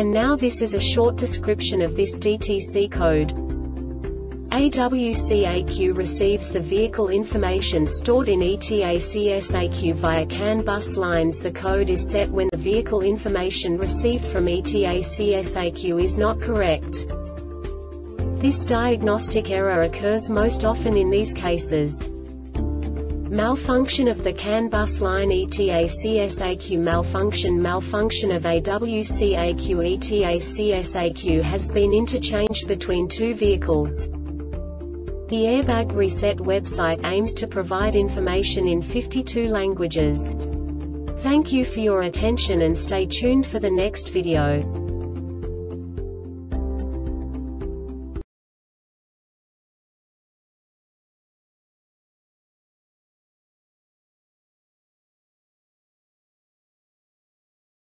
And now this is a short description of this DTC code. AWC-ECU receives the vehicle information stored in ETACS-ECU via CAN bus lines. The code is set when the vehicle information received from ETACS-ECU is not correct. This diagnostic error occurs most often in these cases. Malfunction of the CAN bus line ETACS-ECU malfunction Malfunction of AWC-ECU ETA CSAQ has been interchanged between two vehicles. The Airbag Reset website aims to provide information in 52 languages. Thank you for your attention and stay tuned for the next video.